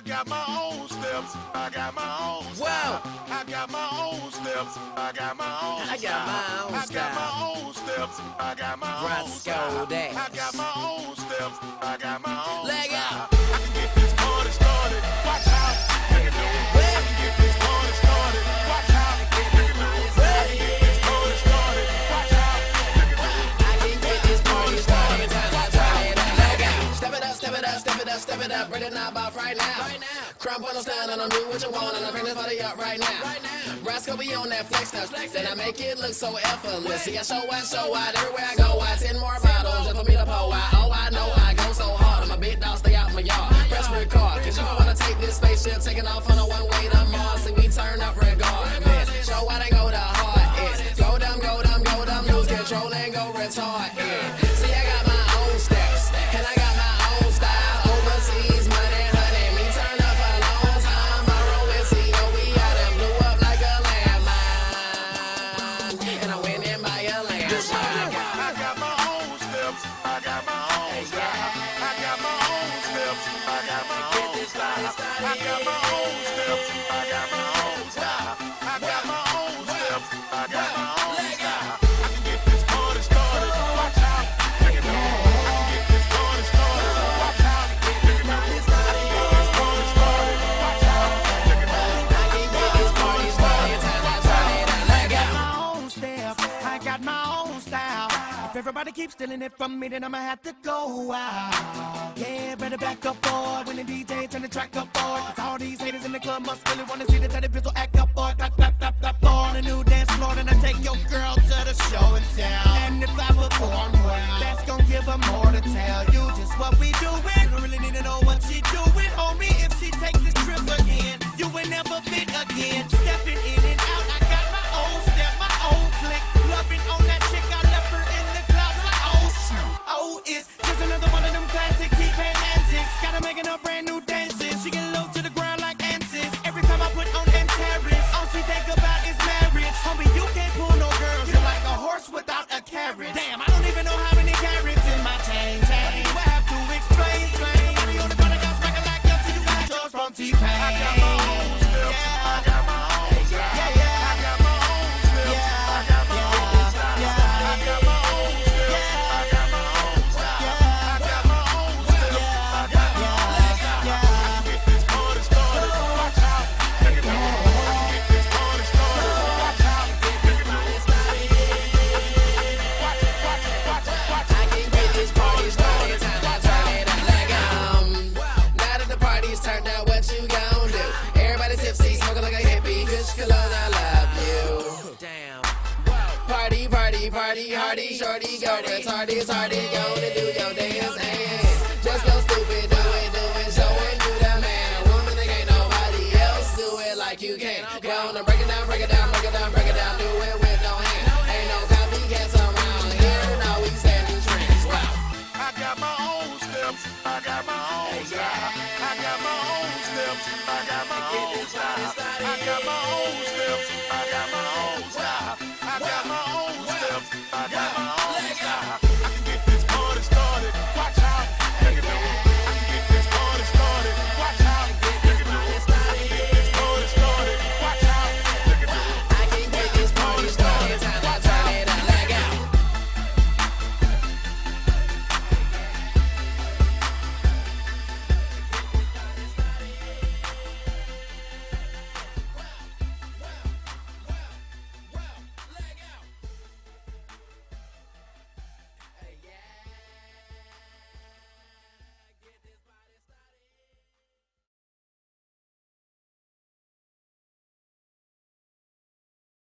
I got my own steps. I got my own style. I got my own steps. I got my own I got my own I got my own steps. I got my own style. I got my own steps. I got step it up. Bring it knob off right now. Right now. Crump on the stand and I'm do what you want and I bring this party up right now. Right now. Roscoe be on that flex now. Then I make it look so effortless. See, I show out, show out. Everywhere I go, I ten more bottles just for me to pour out. Oh, I know I go so hard. I'm a big dog, stay out my yard. Press record, cause you don't wanna take this spaceship, taking off on a one way to Mars. Steps. I got my own style. I got my own steps. Got my own style. If everybody keeps stealing it from me, then I'ma have to go out. Yeah, better back up boy when the DJ turn the track up boy. Cause all these haters in the club must really wanna see the teddy pistol act up boy. Clap, clap, clap, clap, boy. On a new dance floor, then I take your girl to the show and tell. And if I perform well, that's gonna give her more to tell you just what we doing. Don't really need to know what she doing, homie. If she takes this trip again, Party, party, hardy, shorty, go retarded, hardy, gonna do your dance and just go stupid, do it, do it, showing you the man, a woman that ain't nobody else, do it like you can. Gonna break it down, break it down, break it down, break it down, do it with no hand. Ain't no copycats around here, no, we standing trends. Wow. I got my own steps. I got my own style. I got my own steps. I got my own.